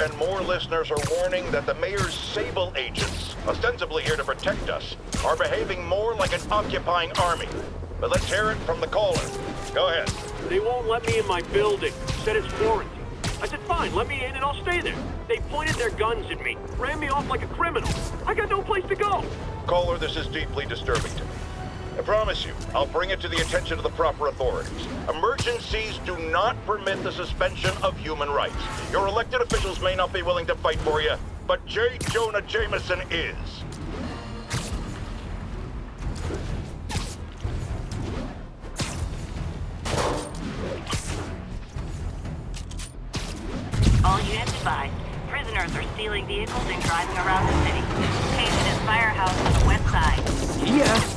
and more listeners are warning that the mayor's Sable agents, ostensibly here to protect us, are behaving more like an occupying army. But let's hear it from the caller. Go ahead. They won't let me in my building. Said it's quarantine. I said, fine, let me in and I'll stay there. They pointed their guns at me, ran me off like a criminal. I got no place to go. Caller, this is deeply disturbing to me. I promise you, I'll bring it to the attention of the proper authorities. Emergencies do not permit the suspension of human rights. Your elected officials may not be willing to fight for you, but J. Jonah Jameson is. All units advised. Prisoners are stealing vehicles and driving around the city. Location is Firehouse on the west side. Yeah.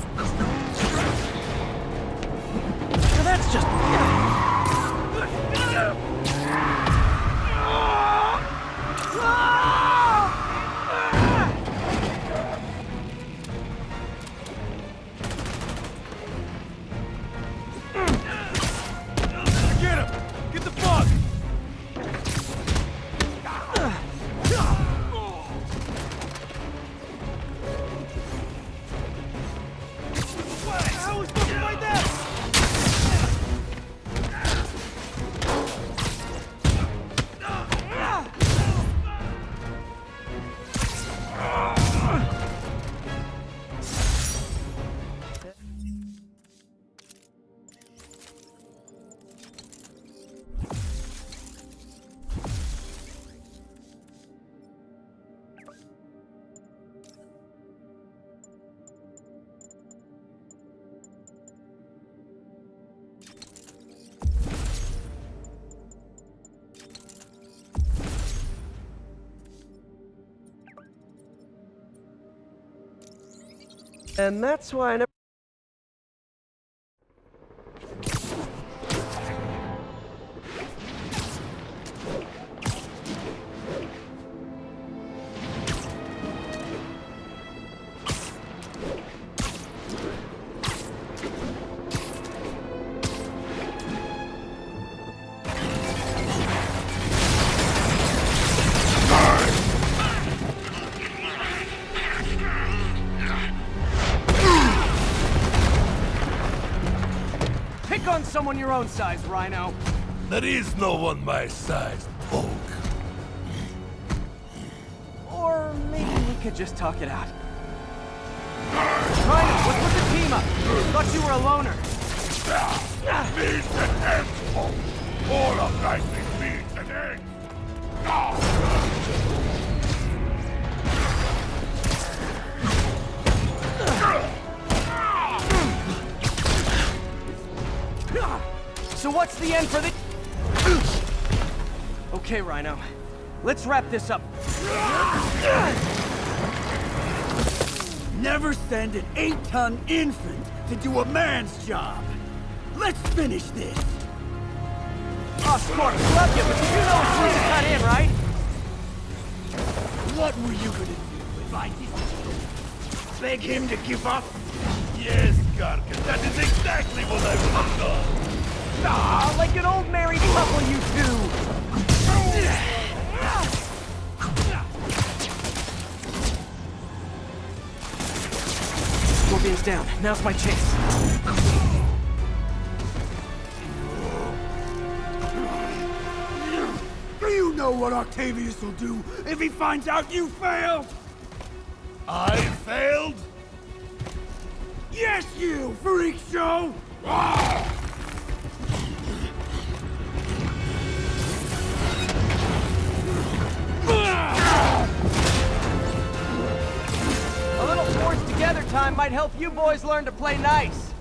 And that's why I never... someone your own size, Rhino. There is no one my size, Hulk. Or maybe we could just talk it out. Rhino, what's with the team up? Thought you were a loner. Meat and eggs, Hulk. All of life is meat and eggs. What's the end for the... Okay, Rhino. Let's wrap this up. Never send an eight-ton infant to do a man's job. Let's finish this. Oh, Oscorp, love you, but you know it's free to cut in, right? What were you gonna do if I didn't? Beg him to give up? Yes, Gargan, that is exactly what I would have done. Ah, like an old married couple, you two. Scorpion's down. Now's my chance. Do you know what Octavius will do if he finds out you failed? I failed? Yes, you, freak show! Time might help you boys learn to play nice.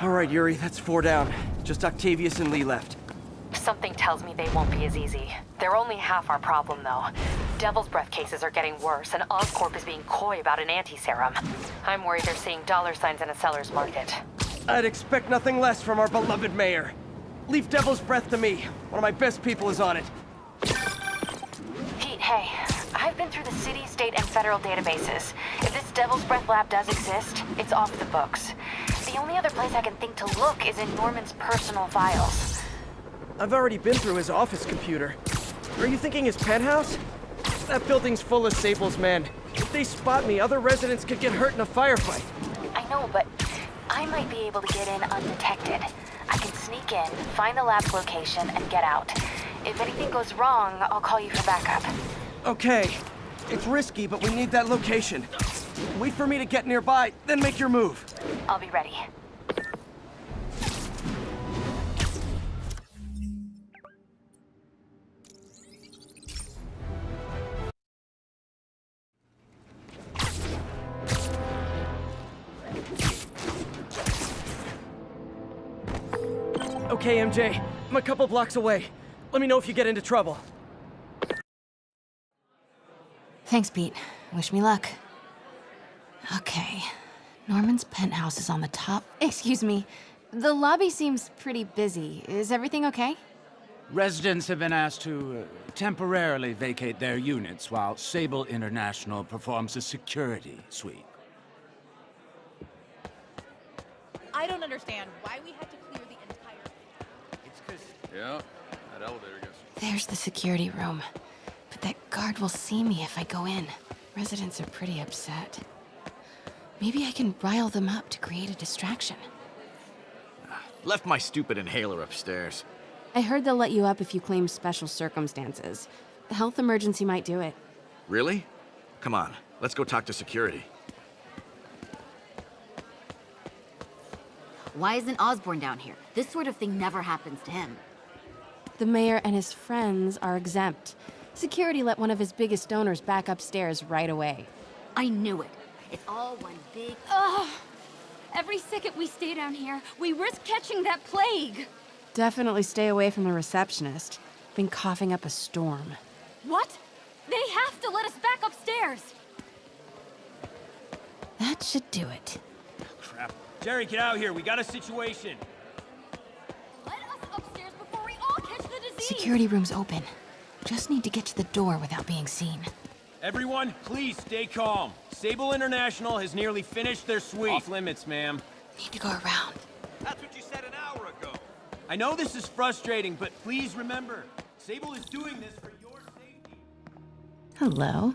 All right, Yuri, that's four down. Just Octavius and Lee left. Something tells me they won't be as easy. They're only half our problem, though. Devil's Breath cases are getting worse, and Oscorp is being coy about an anti-serum. I'm worried they're seeing dollar signs in a seller's market. I'd expect nothing less from our beloved mayor. Leave Devil's Breath to me. One of my best people is on it. Hey. I've been through the city, state, and federal databases. If this Devil's Breath lab does exist, it's off the books. The The only other place I can think to look is in Norman's personal files. I've already been through his office computer. Are you thinking his penthouse? That building's full of Sable's men. If they spot me, other residents could get hurt in a firefight. I know, but I might be able to get in undetected. I can sneak in, find the lab's location, and get out. If anything goes wrong, I'll call you for backup. Okay. It's risky, but we need that location. Wait for me to get nearby, then make your move. I'll be ready. Okay, MJ. I'm a couple blocks away. Let me know if you get into trouble. Thanks, Pete. Wish me luck. Okay. Norman's penthouse is on the top. Excuse me. The lobby seems pretty busy. Is everything okay? Residents have been asked to uh, temporarily vacate their units while Sable International performs a security sweep. I don't understand why we had to clear the entire. Yeah, that elevator gets. There's the security room. But that guard will see me if I go in. Residents are pretty upset. Maybe I can rile them up to create a distraction. Left my stupid inhaler upstairs. I heard they'll let you up if you claim special circumstances. A health emergency might do it. Really? Come on, let's go talk to security. Why isn't Osborn down here? This sort of thing never happens to him. The mayor and his friends are exempt. Security let one of his biggest donors back upstairs right away. I knew it. It's all one big. Ugh! Every second we stay down here, we risk catching that plague. Definitely stay away from the receptionist. Been coughing up a storm. What? They have to let us back upstairs. That should do it. Crap. Jerry, get out here. We got a situation. Let us upstairs before we all catch the disease. Security room's open. Just need to get to the door without being seen. Everyone, please stay calm. Sable International has nearly finished their sweep. Off limits, ma'am. Need to go around. That's what you said an hour ago. I know this is frustrating, but please remember, Sable is doing this for your safety. Hello.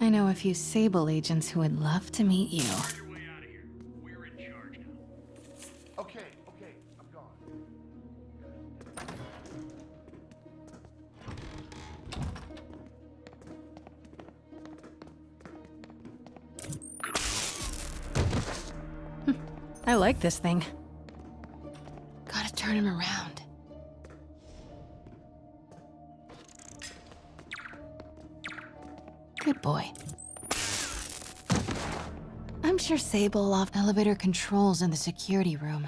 I know a few Sable agents who would love to meet you. I like this thing. Gotta turn him around. Good boy. I'm sure Sable have elevator controls in the security room.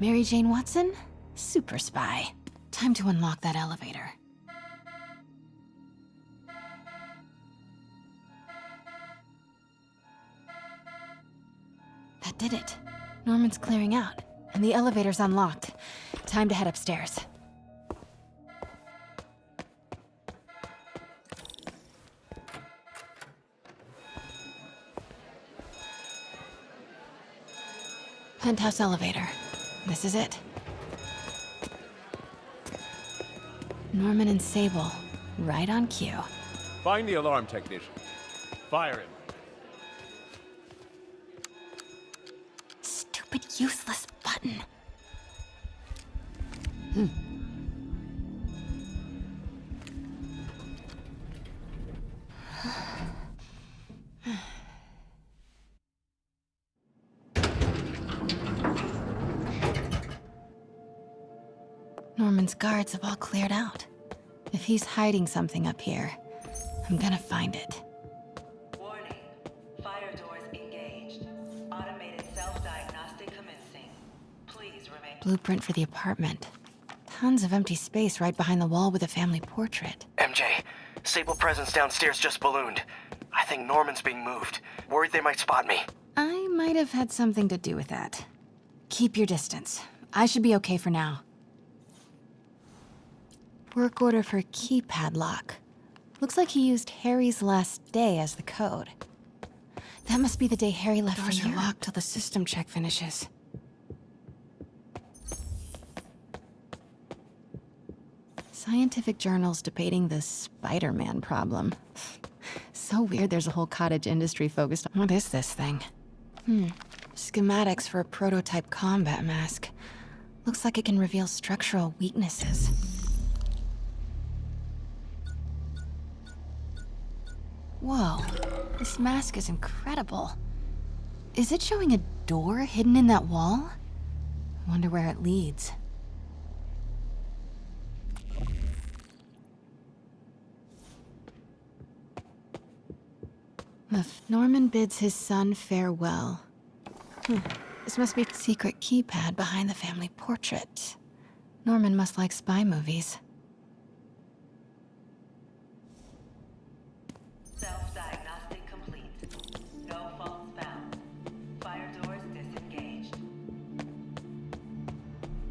Mary Jane Watson? Super spy. Time to unlock that elevator. Norman's clearing out, and the elevator's unlocked. Time to head upstairs. Penthouse elevator. This is it. Norman and Sable, right on cue. Find the alarm technician. Fire him. Useless button. Hmm. Norman's guards have all cleared out. If he's hiding something up here, I'm gonna find it. Blueprint for the apartment. Tons of empty space right behind the wall with a family portrait. MJ, Sable presence downstairs just ballooned. I think Norman's being moved. Worried they might spot me. I might have had something to do with that. Keep your distance. I should be okay for now. Work order for keypad lock. Looks like he used Harry's last day as the code. That must be the day Harry left Doors are locked till the system check finishes. Scientific journals debating the Spider-Man problem. so weird there's a whole cottage industry focused on... What is this thing? Hmm. Schematics for a prototype combat mask. Looks like it can reveal structural weaknesses. Whoa. This mask is incredible. Is it showing a door hidden in that wall? Wonder where it leads. Norman bids his son farewell. Hmm. This must be secret keypad behind the family portrait. Norman must like spy movies. Self-diagnostic complete. No faults found. Fire doors disengaged.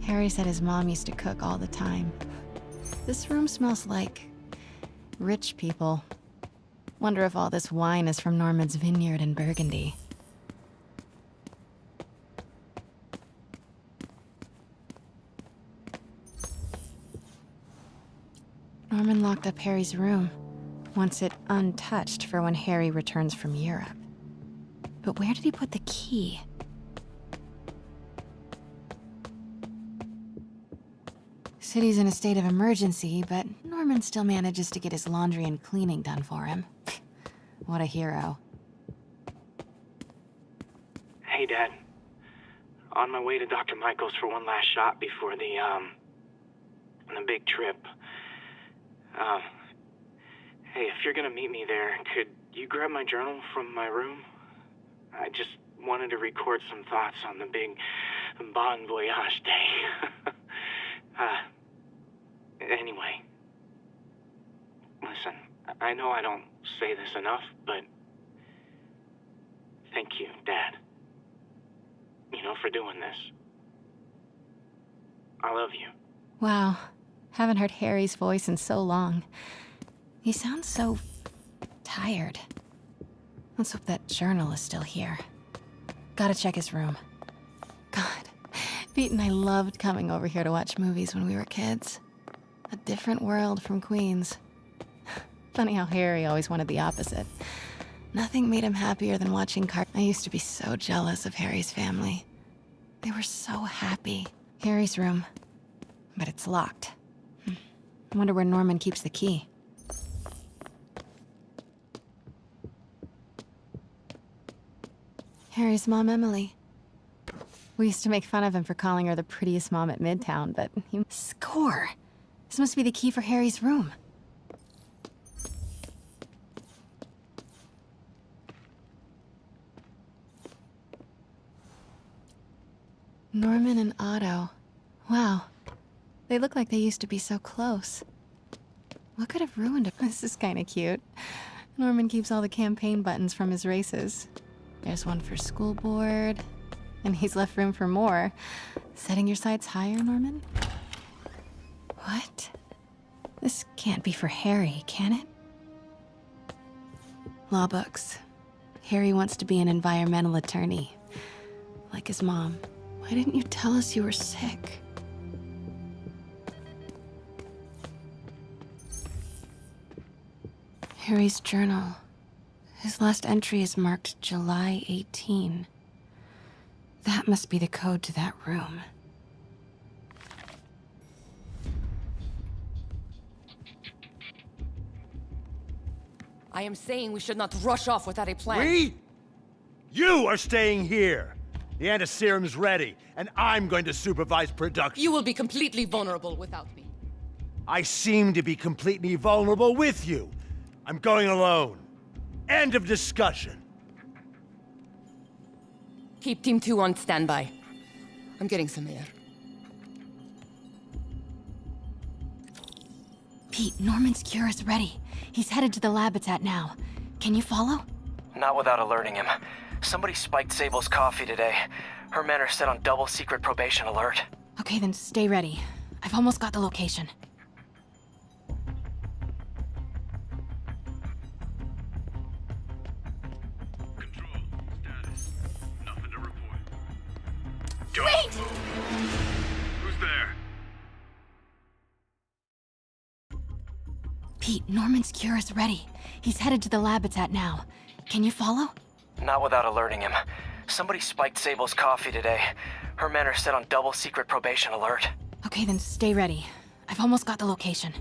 Harry said his mom used to cook all the time. This room smells like... rich people. Wonder if all this wine is from Norman's vineyard in Burgundy. Norman locked up Harry's room, wants it untouched for when Harry returns from Europe. But where did he put the key? City's in a state of emergency, but Norman still manages to get his laundry and cleaning done for him. what a hero. Hey, Dad. On my way to Dr. Michaels' for one last shot before the, um, the big trip. Um, hey, if you're gonna meet me there, could you grab my journal from my room? I just wanted to record some thoughts on the big Bon Voyage day. uh, anyway. Listen, I know I don't say this enough, but thank you, Dad. You know, for doing this. I love you. Wow. Haven't heard Harry's voice in so long. He sounds so... tired. Let's hope that journal is still here. Gotta check his room. God, Pete and I loved coming over here to watch movies when we were kids. A different world from Queens. Funny how Harry always wanted the opposite. Nothing made him happier than watching car- I used to be so jealous of Harry's family. They were so happy. Harry's room. But it's locked. Hmm. I wonder where Norman keeps the key. Harry's mom, Emily. We used to make fun of him for calling her the prettiest mom at Midtown, but he... Score! This must be the key for Harry's room. Norman and Otto. Wow. They look like they used to be so close. What could have ruined it? This is kinda cute. Norman keeps all the campaign buttons from his races. There's one for school board, and he's left room for more. Setting your sights higher, Norman? What? This can't be for Harry, can it? Law books. Harry wants to be an environmental attorney. Like his mom. Why didn't you tell us you were sick? Harry's journal. His last entry is marked July 18. That must be the code to that room. I am saying we should not rush off without a plan. We? You are staying here. The antiserum's ready, and I'm going to supervise production. You will be completely vulnerable without me. I seem to be completely vulnerable with you. I'm going alone. End of discussion. Keep Team 2 on standby. I'm getting some air. Pete, Norman's cure is ready. He's headed to the lab it's at now. Can you follow? Not without alerting him. Somebody spiked Sable's coffee today. Her men are set on double secret probation alert. Okay, then stay ready. I've almost got the location. Cure is ready. He's headed to the lab it's at now. Can you follow? Not without alerting him. Somebody spiked Sable's coffee today. Her men are set on double secret probation alert. Okay, then stay ready. I've almost got the location.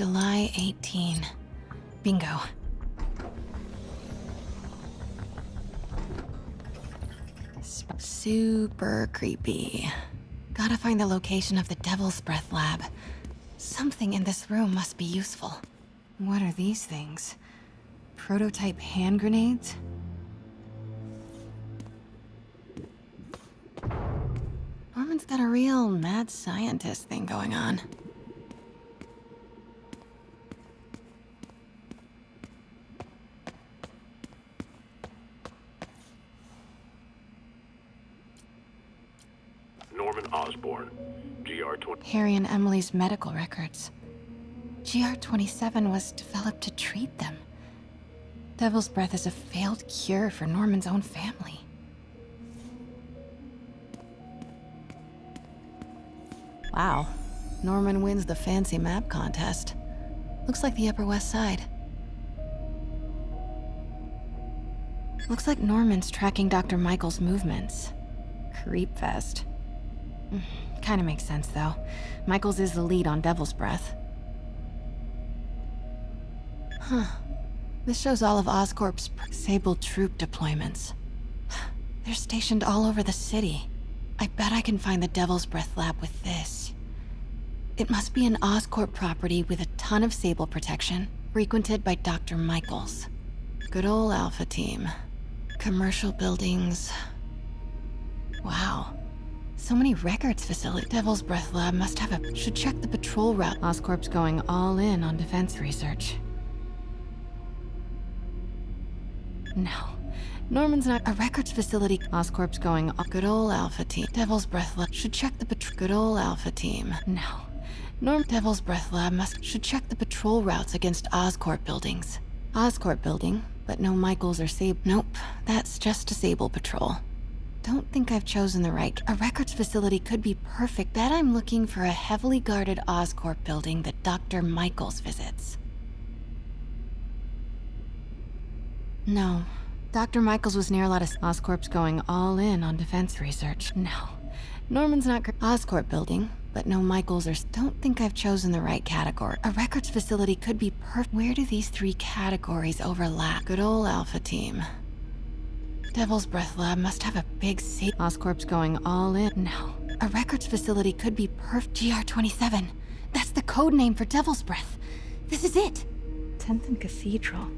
July 18. Bingo. Super creepy. Gotta find the location of the Devil's Breath lab. Something in this room must be useful. What are these things? Prototype hand grenades? Norman's got a real mad scientist thing going on. Harry and Emily's medical records. GR27 was developed to treat them. Devil's Breath is a failed cure for Norman's own family. Wow. Norman wins the fancy map contest. Looks like the Upper West Side. Looks like Norman's tracking Dr. Michaels' movements. Creep fest. Mm-hmm. Kinda makes sense, though. Michaels is the lead on Devil's Breath. Huh. This shows all of Oscorp's Sable troop deployments. They're stationed all over the city. I bet I can find the Devil's Breath lab with this. It must be an Oscorp property with a ton of Sable protection, frequented by Dr. Michaels. Good old Alpha Team. Commercial buildings. Wow. So many records facility. Devil's Breath Lab must have a... Should check the patrol route. Oscorp's going all in on defense research. No. Norman's not a records facility. Oscorp's going all... Good old Alpha Team. Devil's Breath Lab should check the patrol... Good old Alpha Team. No. Norm Devil's Breath Lab must... Should check the patrol routes against Oscorp buildings. Oscorp building, but no Michaels or Sable. Nope. That's just a Sable patrol. Don't think I've chosen the right. A records facility could be perfect. Bet I'm looking for a heavily guarded Oscorp building that Dr. Michaels visits. No. Dr. Michaels was near a lot of Oscorp's going all in on defense research. No. Norman's not Oscorp building, but no Michaels or don't think I've chosen the right category. A records facility could be perfect. Where do these three categories overlap? Good old Alpha Team. Devil's Breath Lab must have a big seat. Oscorp's going all in. No. A records facility could be perf GR27. That's the code name for Devil's Breath. This is it. 10th and Cathedral.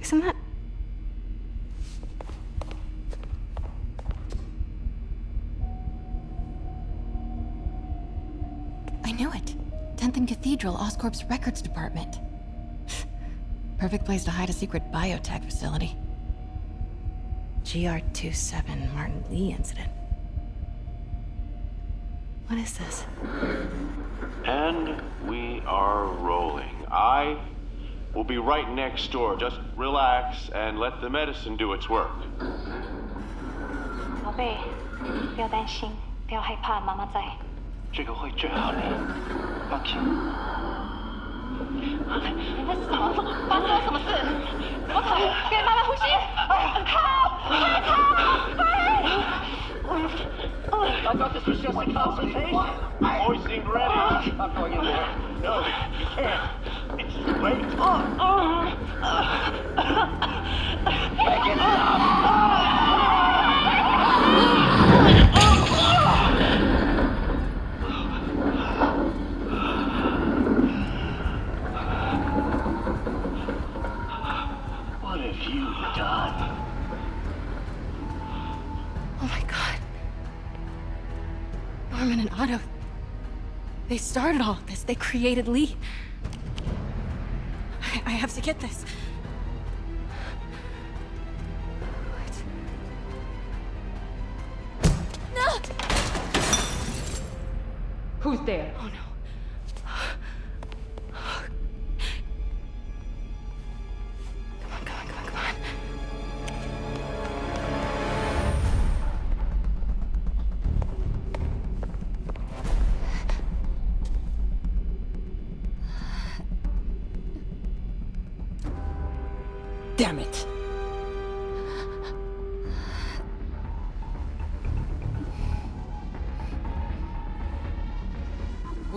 Isn't that... I knew it. 10th and Cathedral, Oscorp's records department. Perfect place to hide a secret biotech facility. GR27 Martin Lee incident. What is this? And we are rolling. I will be right next door. Just relax and let the medicine do its work. 宝贝，不要担心，不要害怕，妈妈在。这个会治好你，放心。你在什么？发生了什么事？怎么可能？给妈妈呼吸！好，快逃！快！ I thought this was just a consultation. Boys seemed ready. I'm going in there. No, you can't. It's too late. Norman and Otto. They started all this. They created Lee. I, I have to get this. What? No! Who's there? Oh no.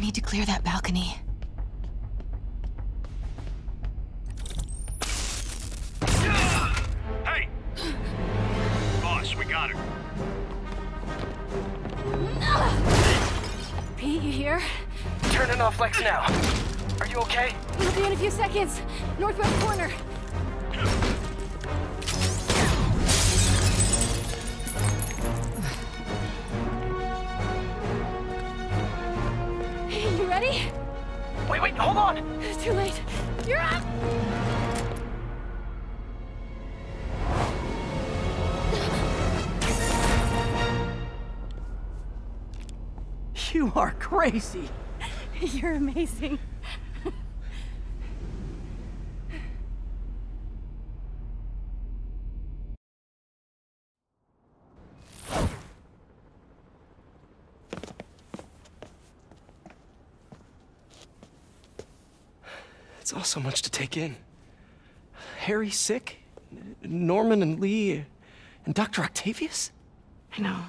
Need to clear that balcony. Hey! Boss, we got her. Pete, you here? Turning off Lex now. Are you okay? We'll be in a few seconds. Northwest corner. Crazy. You're amazing. It's all so much to take in. Harry sick? Norman and Lee and Dr. Octavius? I know.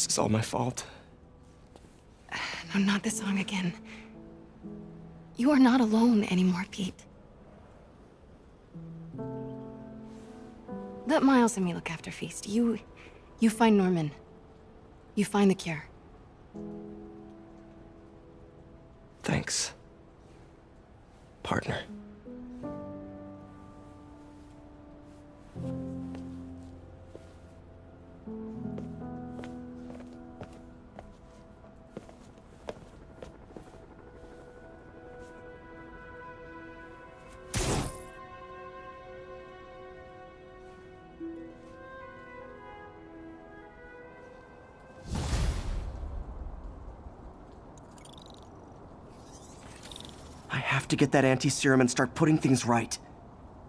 This is all my fault. No, not the song again. You are not alone anymore, Pete. Let Miles and me look after Feast. You... you find Norman. You find the cure. Thanks. Partner. Have to get that anti-serum and start putting things right.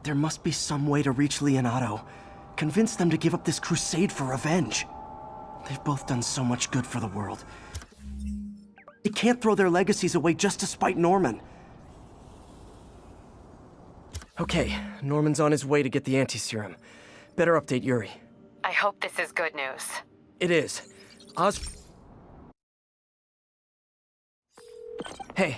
There must be some way to reach Lee and Otto. Convince them to give up this crusade for revenge. They've both done so much good for the world. They can't throw their legacies away just to spite Norman. Okay, Norman's on his way to get the anti-serum. Better update Yuri. I hope this is good news. It is. Oz... Hey,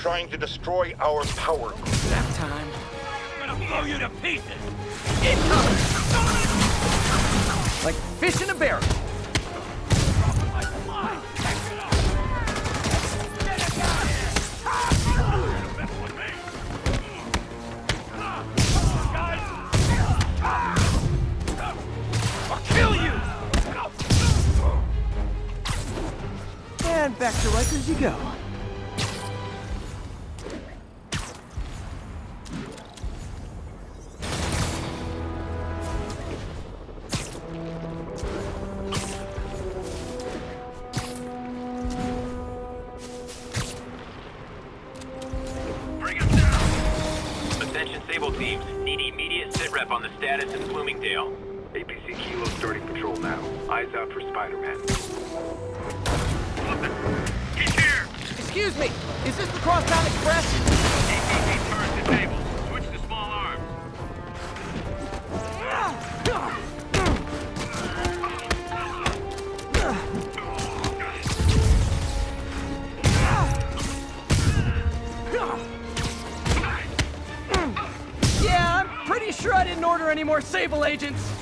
Trying to destroy our power grid. That time. I'm gonna blow you to pieces! Like fish in a barrel. I'll kill you! And back to Rikers you go. More Sable agents.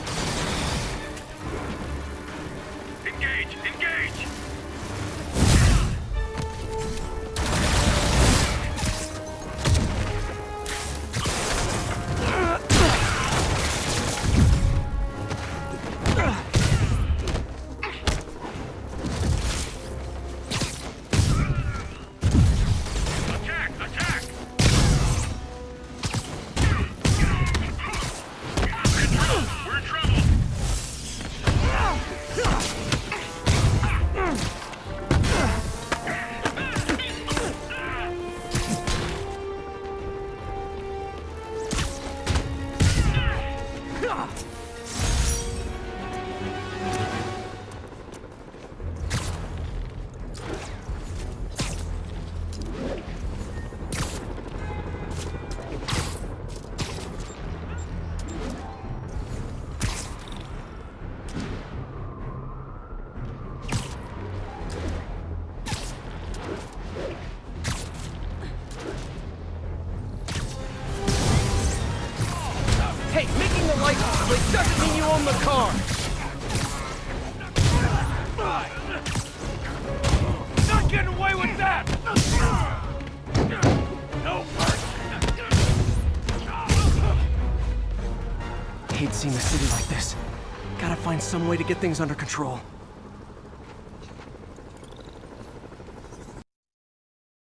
Gah! Some way to get things under control.